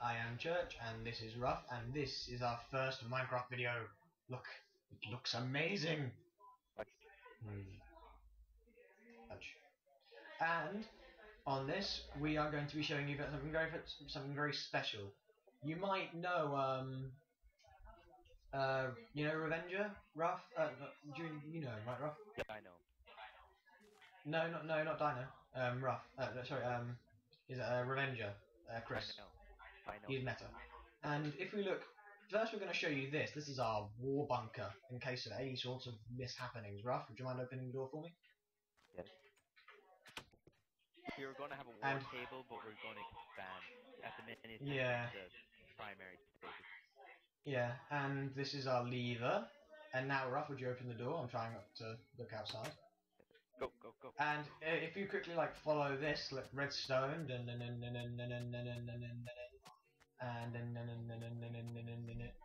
I am Church, and this is Rough, and this is our first Minecraft video. Look, it looks amazing. Ouch. And on this, we are going to be showing you something very something very special. You might know, um, uh, you know, Revenger, Rough. Uh, do you, you know, right, Rough? Yeah, I know. No, not no, not Dino. Um, Rough. Uh, sorry. Um, is it uh, Revenger? Uh, Chris. I know. I know. He's meta. And if we look, first we're going to show you this. This is our war bunker in case of any sorts of mishappenings. Rough, would you mind opening the door for me? Yes. We were going to have a war And- table, but we're going to expand. At the minute, Yeah. the primary stages. Yeah, and this is our lever. And now, Rough, would you open the door? I'm trying not to look outside. Go, go, go. And uh, if you quickly like follow this, like redstone, and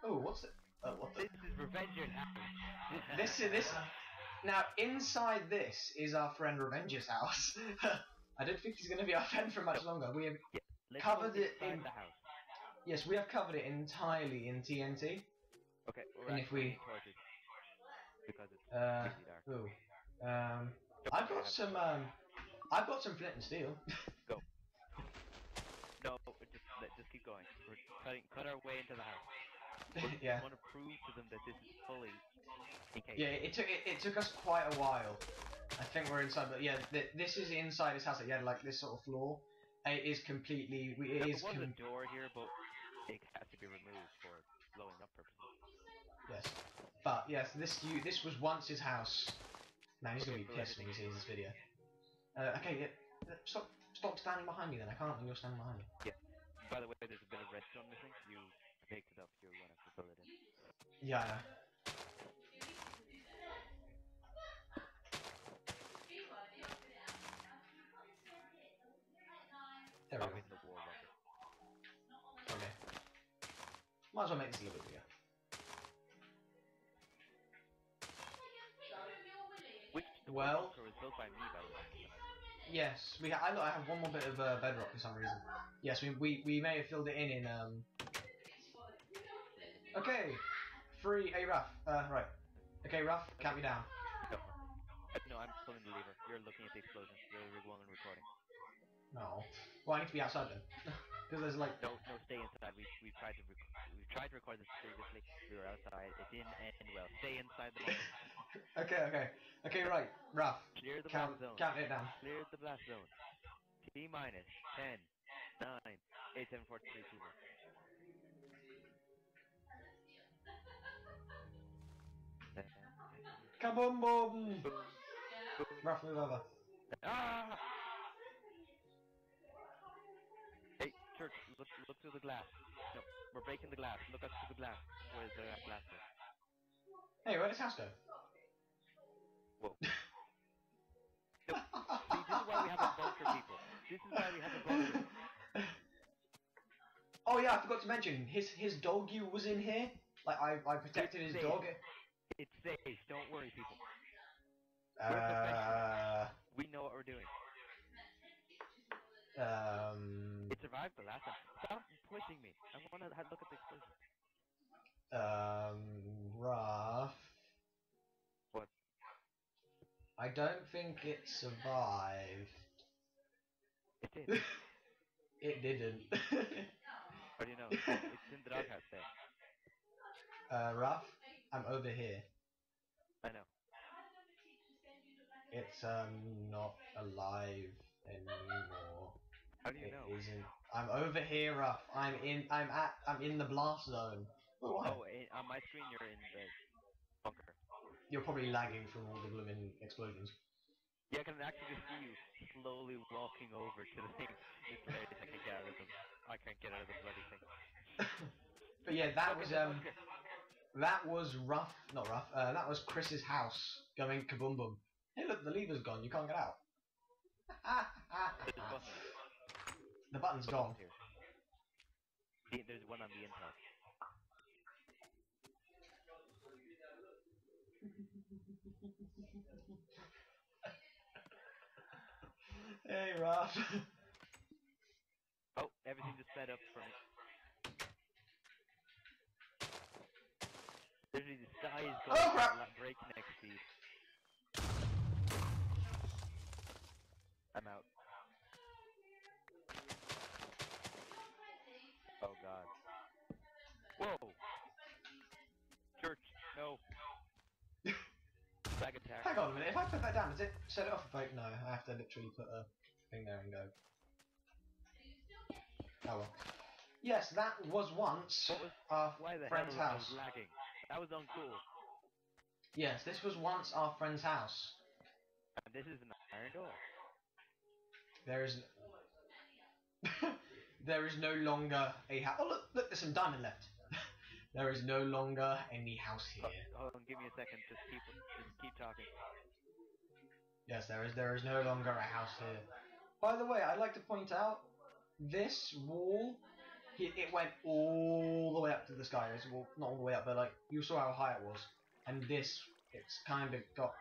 oh, what's it? Oh, what the? This is Revenger's house. this is this. Now inside this is our friend Revenger's house. I don't think he's going to be our friend for much longer. We have yeah, covered it in. The house. Yes, we have covered it entirely in TNT. Okay. and if we. Because it's uh, dark. Ooh. Um, I've got some. Um, I've got some flint and steel. Go. No, just just keep going. We're cutting, cut our way into the house. We yeah. want to prove to them that this is fully. Yeah, it took it, it took us quite a while. I think we're inside, but yeah, th this is inside his house. Had like this sort of floor. It is completely. we- It There is. was a door here, but it has to be removed for blowing up purposes. yes, but yes, this you this was once his house. Man, he's gonna be pissed when he sees this video. Uh, okay, yeah, stop stop standing behind me then. I can't when you're standing behind me. By the way, there's a bit of redstone missing. You picked it up. You're gonna have to fill it in. Yeah, There we go. in the wall bucket. Okay. Might as well make this a little bit bigger. Which Well- built by me, by the way. Yes, we. Ha- I, look, I have one more bit of uh, bedrock for some reason. Yes, we, we we may have filled it in in um. Okay, free. Hey, Rough. Uh, right. Okay, Rough, count me down. No, I'm pulling the lever. You're looking at the explosion. You're the one recording. No. Well, I need to be outside then, because there's like. No, no, stay inside. We we tried to rec- we tried to record this previously. We were outside. It didn't end well. Stay inside the okay, okay, okay. Right, Rough. Clear the Count, blast zone. count it down. Clear the blast zone. T minus 10, 9, 8, 7, 4, 3, 2, 1. Kaboom boom. Move over. Ah! Hey, look, look through the glass. No, we're breaking the glass. Look up through the glass. Where's the glass? Hey, where does house go? Whoa. See, this is why we have a bunker, people. This is why we have a bunker. oh yeah, I forgot to mention his his dog you was in here. Like I I protected his Safe. dog. It's safe. Don't worry, people. Uh, We know what we're doing. um, survived the last time. Stop pushing me. I want to look at the explosion. um, rough. What? I don't think it survived. It did. it didn't. How do you know? It's in the doghouse there. uh, rough. I'm over here. I know. It's um not alive anymore. How do you It know? not I'm over here, rough. I'm in. I'm at. I'm in the blast zone. Oh. Oh, eh, on my screen you're in the bunker. You're probably lagging from all the blooming explosions. Yeah, I can actually just see you slowly walking over to the thing. It's. I can't get out of them. I can't get out of the bloody thing. but yeah, that was um, that was rough. Not rough. Uh, that was Chris's house going kaboom boom. Hey, look, the lever's gone. You can't get out. The button's gone. Here. The, there's one on the inside. hey, Rob. oh, everything just sped up for me. Literally, the sky is oh, going oh, crap. at breakneck speed. I'm out. Hang on a minute, if I put that down, does it set it off if I... No, I have to literally put a thing there and go. Oh well. Yes, that was once was? our Why the hell friend's house. lagging? That was uncool. Yes, this was once our friend's house. And this is an iron door. There is... there is no longer a house... Oh look, look, there's some diamond left. There is no longer any house here. Hold on, give me a second. Just keep, just keep talking. Yes, there is there is no longer a house here. By the way, I'd like to point out this wall. It, it went all the way up to the sky. It's, well, not all the way up, but like you saw how high it was. And this, it's kind of got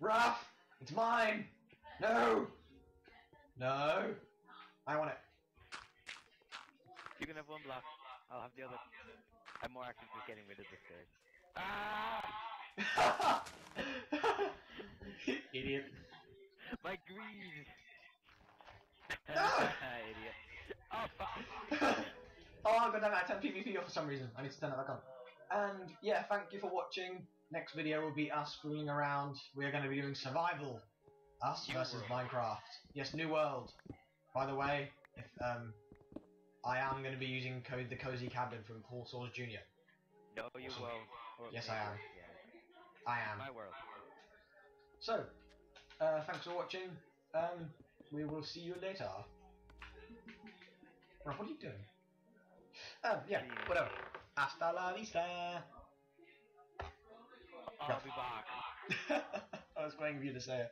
rough. It's mine. No, no, I want it. You can have one block. I'll have the other. I'm more active just getting rid of the stairs. Ah! Idiot. My greed! No! Idiot. Oh, fuck! oh, I got that at 10 PvP off for some reason. I need to turn that back on. And yeah, thank you for watching. Next video will be us fooling around. We're going to be doing survival. Us New versus world. Minecraft. Yes, new world. By the way, if um, I am going to be using code the cozy cabin from Paul Saws Jr. No, you Awesome. won't. Yes. I am. Yeah. I am. My world. So, uh, thanks for watching. Um, we will see you later. Rob, what are you doing? Um, yeah, whatever. Hasta la vista. I'll be back. I was waiting for you to say it.